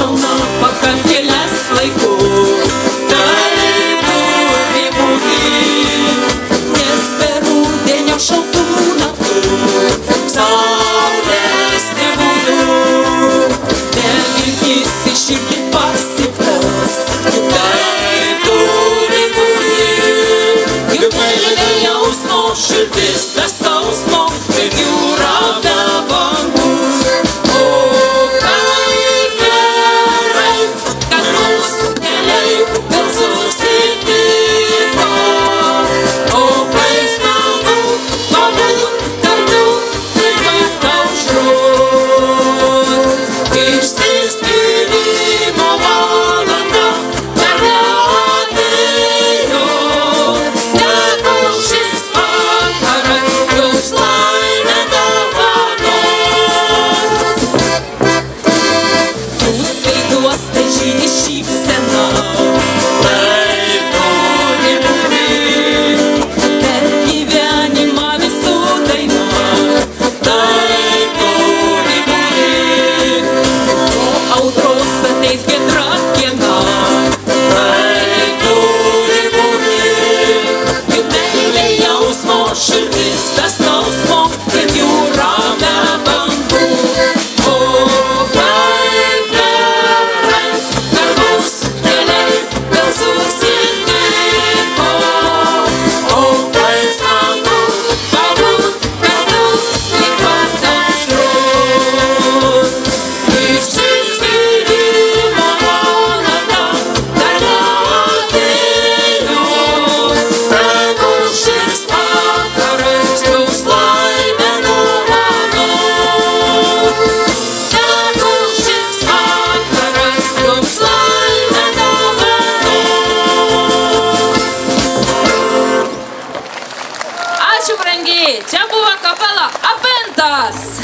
some aqui, Jambua Capela Aventas.